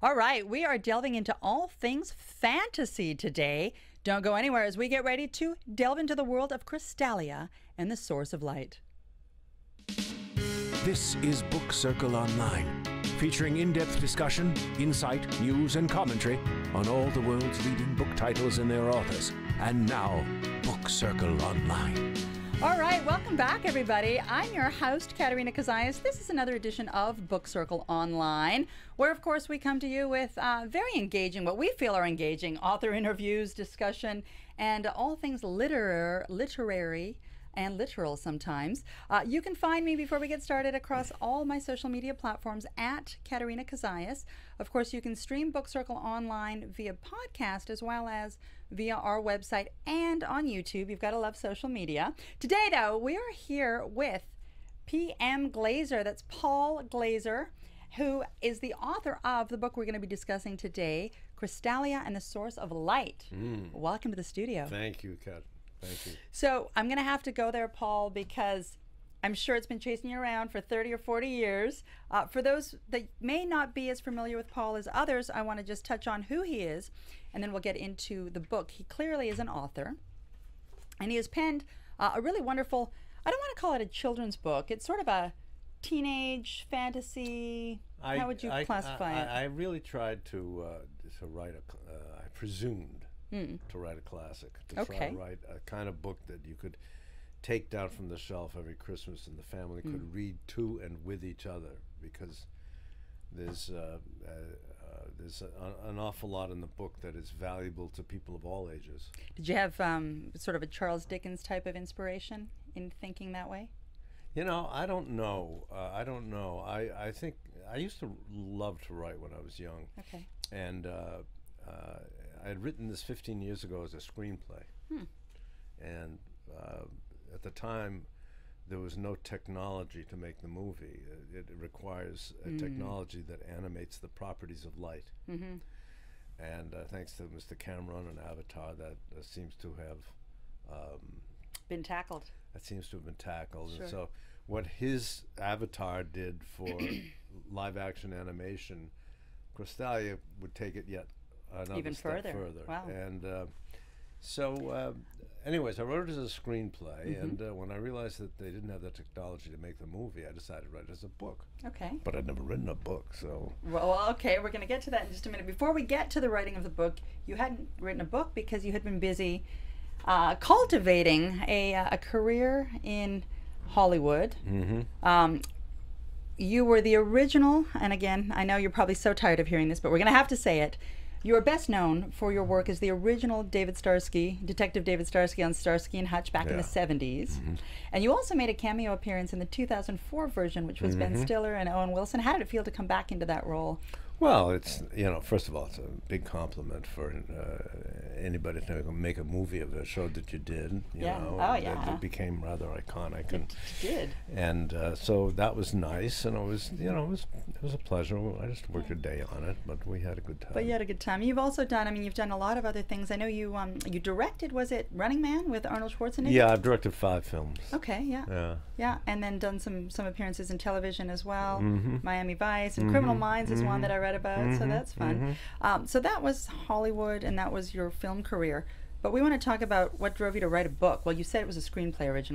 All right, we are delving into all things fantasy today. Don't go anywhere as we get ready to delve into the world of Chrystallia and the Source of Light. This is Book Circle Online, featuring in depth discussion, insight, news, and commentary on all the world's leading book titles and their authors. And now, Book Circle Online. All right, welcome back, everybody. I'm your host, Katerina Cozias. This is another edition of Book Circle Online, where, of course, we come to you with uh, very engaging, what we feel are engaging author interviews, discussion, and all things literar- literary and literal sometimes. Uh, you can find me before we get started across all my social media platforms at Katerina Cozias. Of course, you can stream Book Circle online via podcast as well as via our website and on YouTube. You've got to love social media. Today, though, we are here with PM Glaser. That's Paul Glaser, who is the author of the book we're going to be discussing today, Chrystallia and the Source of Light. Welcome to the studio. Thank you, Kat. Thank you. So I'm going to have to go there, Paul, because I'm sure it's been chasing you around for 30 or 40 years. Uh, for those that may not be as familiar with Paul as others, I want to just touch on who he is, and then we'll get into the book. He clearly is an author, and he has penned uh, a really wonderful, I don't want to call it a children's book, it's sort of a teenage fantasy. How would you I, classify I, it? I, I really tried to uh, to write a. Uh, I presumed to write a classic. To try Hmm. To write a kind of book that you could take down from the shelf every Christmas, and the family Hmm. could read to and with each other, because there's uh, uh, uh, there's a, an awful lot in the book that is valuable to people of all ages. Did you have um, sort of a Charles Dickens type of inspiration in thinking that way? You know, I don't know. Uh, I don't know. I, I think I used to love to write when I was young. Okay. And uh, I had written this 15 years ago as a screenplay. And uh, at the time, there was no technology to make the movie. Uh, It, it requires a technology that animates the properties of light. Mm-hmm. And uh, thanks to Mr. Cameron and Avatar, that uh, seems to have um, Been tackled. that seems to have been tackled. Sure. And so, what his avatar did for live action animation, Chrystallia would take it yet another Even step further. further. Wow. And uh, so, uh, anyways, I wrote it as a screenplay, Mm-hmm. and uh, when I realized that they didn't have the technology to make the movie, I decided to write it as a book. Okay. But I'd never written a book, so Well, okay, we're going to get to that in just a minute. Before we get to the writing of the book, you hadn't written a book because you had been busy uh, cultivating a, uh, a career in Hollywood. Mm -hmm. Um, you were the original, and again, I know you're probably so tired of hearing this, but we're going to have to say it. You are best known for your work as the original David Starsky, Detective David Starsky on Starsky and Hutch back in the Yeah. 70s. Mm-hmm. And you also made a cameo appearance in the 2004 version, which was mm-hmm. Ben Stiller and Owen Wilson. How did it feel to come back into that role? Well, it's you know, first of all, it's a big compliment for uh, anybody to make a movie of it. It showed that you did. You Yeah. know, Oh, yeah. It became rather iconic, and did. and uh, so that was nice, and it was you know it was it was a pleasure. I just worked a day on it, but we had a good time. But you had a good time. You've also done, I mean, you've done a lot of other things. I know you um, you directed, was it Running Man with Arnold Schwarzenegger? yeah, I've directed five films. Okay, yeah. Yeah. Yeah, and then done some some appearances in television as well. Mhm. Miami Vice and Criminal Minds is one that I read about, so Mhm. that's fun. Um, so that was Hollywood, and that was your film career. But we want to talk about what drove you to write a book. Well, you said it was a screenplay originally.